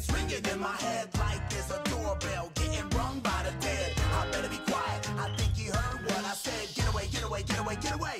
It's ringing in my head like there's a doorbell getting rung by the dead. I better be quiet. I think he heard what I said. Get away, get away, get away, get away.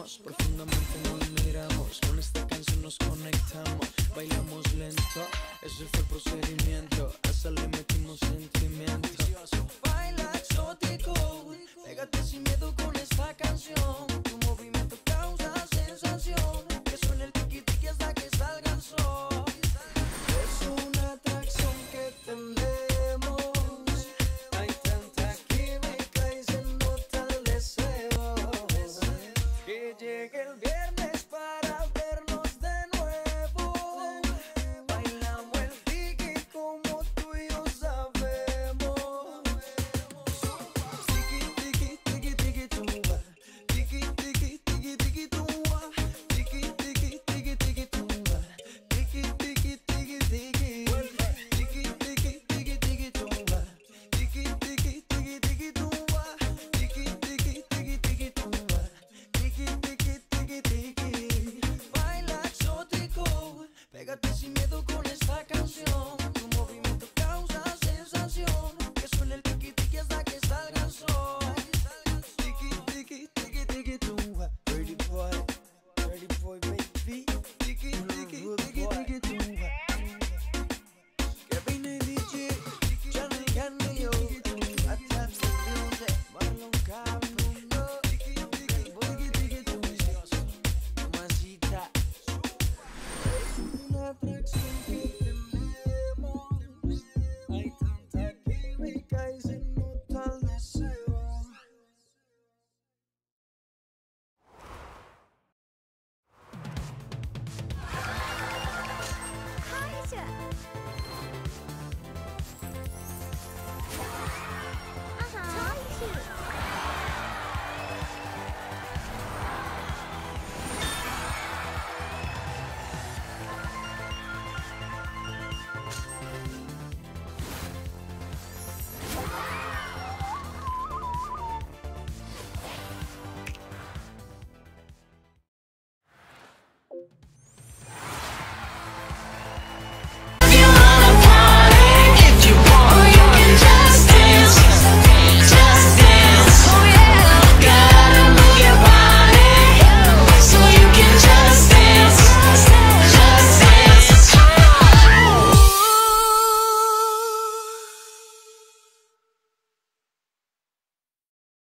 Profundamente, nos miramos. Con esta canción nos conectamos. Bailamos lento, ese fue el procedimiento. Hasta